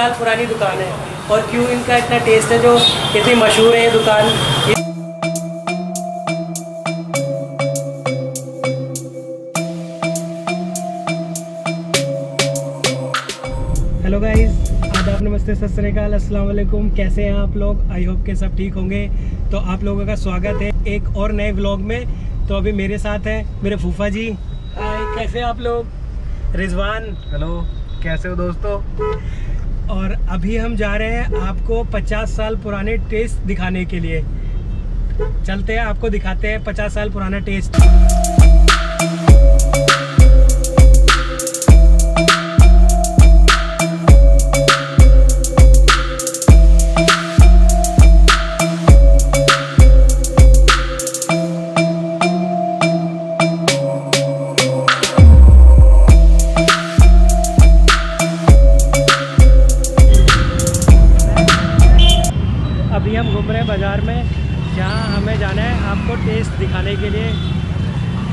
साल पुरानी दुकान है। और क्यों इनका इतना टेस्ट है जो इतनी मशहूर है ये दुकान? हेलो गाइस आदाब नमस्ते सत श्रीकाल अस्सलाम वालेकुम कैसे हैं आप लोग? आई होप के सब ठीक होंगे। तो आप लोगों का स्वागत है एक और नए व्लॉग में। तो अभी मेरे साथ हैं मेरे फूफा जी। हाय कैसे आप लोग? रिजवान। हेलो कैसे हो दोस्तों? और अभी हम जा रहे हैं आपको 50 साल पुराने टेस्ट दिखाने के लिए। चलते हैं, आपको दिखाते हैं 50 साल पुराना टेस्ट घूम रहे हैं बाज़ार में, जहाँ हमें जाना है आपको टेस्ट दिखाने के लिए।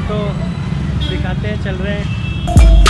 तो दिखाते हैं, चल रहे हैं।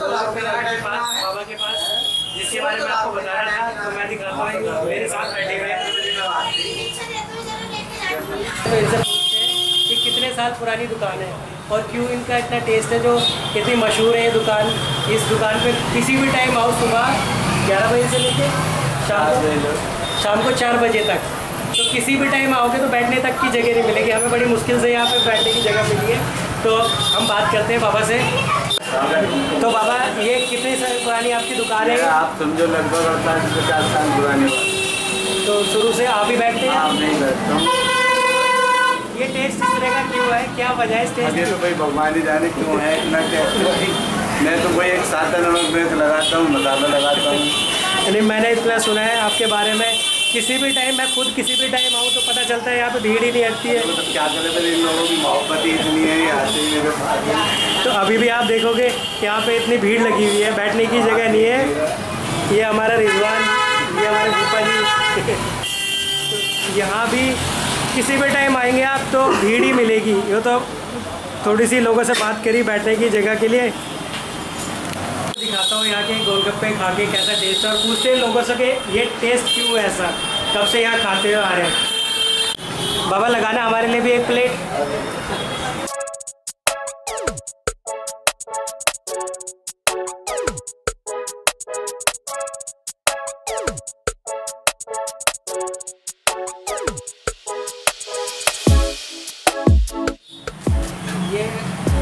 बाबा के पास जिसके बारे में आपको बता रहा था तो मैं दिखाता हूँ मेरे साथ बैठे हुए तो इनसे पूछते हैं कि कितने साल पुरानी दुकान है और क्यों इनका इतना टेस्ट है जो इतनी मशहूर है ये दुकान? इस दुकान पे किसी भी टाइम आओ सुबह ग्यारह बजे से लेके शाम को शाम को चार बजे तक। तो किसी भी टाइम आओगे तो बैठने तक की जगह नहीं मिलेगी। हमें बड़ी मुश्किल से यहाँ पे बैठने की जगह मिली है। तो हम बात करते हैं बाबा से। तो बाबा ये कितने साल पुरानी आपकी दुकान है? आप समझो लगभग अड़तालीस पचास साल पुरानी तो शुरू से आप ही बैठते हैं? हाँ नहीं बैठता हूँ। ये टेस्ट इस तरह का क्यों है? क्या वजह है इस टेस्ट की तो भाई भगवान ही जाने क्यों है इतना टेस्ट मैं तो भाई एक सादा नमक लगाता हूँ मसाला लगाता हूँ। यानी मैंने इतना सुना है आपके बारे में। किसी भी टाइम मैं खुद किसी भी टाइम आऊँ तो पता चलता है यहाँ पे भीड़ ही नहीं हटती है। मतलब क्या करें इन लोगों की मोहब्बत ही इतनी है ये आते ही मेरे पास तो अभी भी आप देखोगे यहाँ पे इतनी भीड़ लगी हुई है बैठने की जगह नहीं है। ये हमारा रिजवान ये हमारे भूपा जी। तो यहाँ भी किसी भी टाइम आएँगे आप तो भीड़ ही मिलेगी। ये तो थोड़ी सी लोगों से बात करी बैठने की जगह के लिए। दिखाता हूँ यहाँ के गोलगप्पे खा के, कैसा टेस्ट है? और पूछते हैं लोगों से ये टेस्ट क्यों है ऐसा? कब से यहाँ खाते हुए आ रहे हैं? बाबा, लगाना हमारे लिए भी एक प्लेट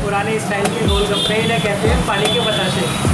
पुराने स्टाइल के गोलगप्पे इन्हें कहते हैं पानी के बतासे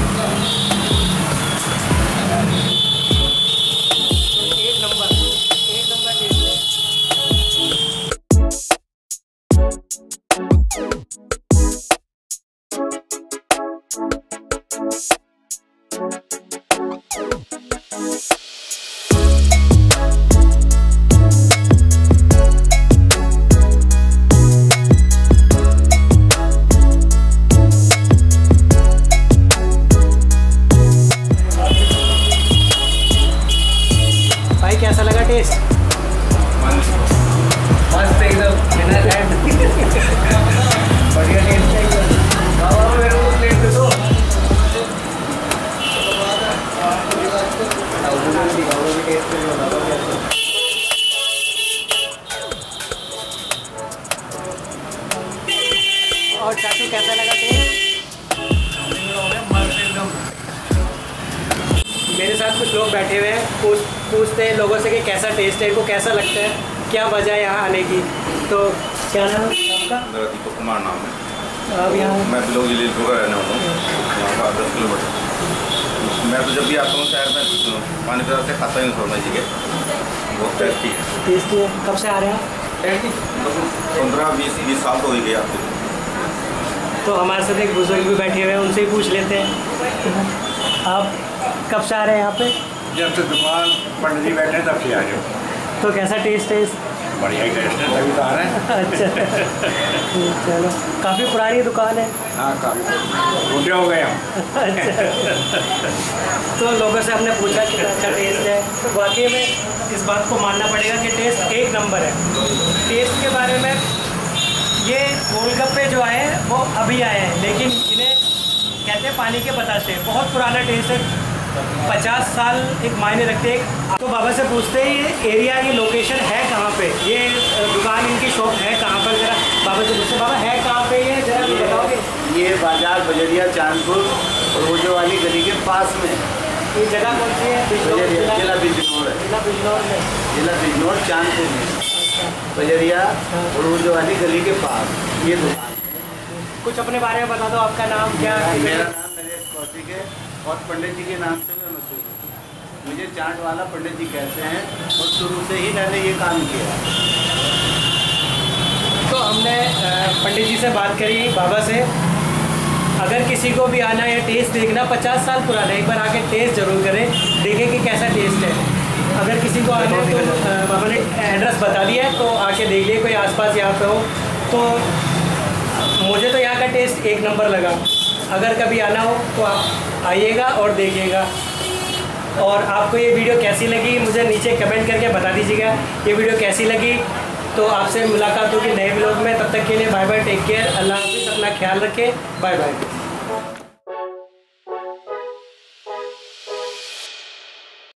पूछते हैं लोगों से कि कैसा टेस्ट है इनको कैसा लगता है क्या वजह है यहाँ आने की? तो क्या नाम है आपका? मेरा दीपक कुमार नाम है। अब यहाँ मैं बिलोक जलीलपुर का रहने वाला हूँ। यहाँ का दस किलोमीटर। मैं तो जब भी आता हूँ शहर में पानी पीते से खाता ही हूँ शर्मा जी के बहुत टेस्टी है। टेस्टी है कब से आ रहे हैं आप? पंद्रह बीस बीस साल तो हो ही गए आपके। तो हमारे साथ एक बुज़ुर्ग भी बैठे हुए हैं उनसे ही पूछ लेते हैं। आप कब से आ रहे हैं यहाँ पे? जब से दुकान पंडित जी बैठे तब से आ जाओ तो कैसा टेस्ट है इस? बढ़िया ही टेस्ट है तभी तो आ रहे हैं। अच्छा। चलो काफ़ी पुरानी दुकान है। हाँ काफ़ी बूढ़े हो गए हम। अच्छा। तो लोगों से हमने पूछा कि अच्छा टेस्ट है। तो वाकई में इस बात को मानना पड़ेगा कि टेस्ट एक नंबर है। टेस्ट के बारे में ये गोलगप्पे जो आए हैं वो अभी आए हैं लेकिन इन्हें कहते हैं पानी के बताशे। बहुत पुराना टेस्ट है। पचास साल एक मायने रखते हैं। तो बाबा से पूछते हैं ये एरिया की लोकेशन है कहाँ पे? ये दुकान इनकी शॉप है कहाँ पर? जरा बाबा से पूछते बाबा है कहाँ पे ये? जरा बताओगे? ये बाज़ार बजरिया चांदपुर और वो वाली गली के पास में। ये जगह कौन सी है? जिला बिजनौर है। जिला बिजनौर में। जिला बिजनौर चांदपुर में। बजरिया और वो वाली गली के पास ये दुकान कुछ अपने बारे में बता दो आपका नाम क्या मेरा नाम नरेश कौशिक है। और पंडित जी के नाम से मैं मशहूर हूँ। मुझे चाट वाला पंडित जी कहते हैं और शुरू से ही मैंने ये काम किया तो हमने पंडित जी से बात करी बाबा से। अगर किसी को भी आना है टेस्ट देखना, पचास साल पुराना एक बार आके टेस्ट ज़रूर करें, देखें कि कैसा टेस्ट है। अगर किसी को आना है तो बाबा ने एड्रेस बता दिया है तो आके देख लिए, कोई आसपास यहाँ पे हो। तो मुझे तो यहाँ का टेस्ट एक नंबर लगा। अगर कभी आना हो तो आप आइएगा और देखिएगा। और आपको ये वीडियो कैसी लगी, मुझे नीचे कमेंट करके बता दीजिएगा ये वीडियो कैसी लगी। तो आपसे मुलाकात होगी नए ब्लॉग में, तब तक के लिए बाय बाय टेक केयर, अल्लाह हाफिज़, अपना ख्याल रखें बाय बाय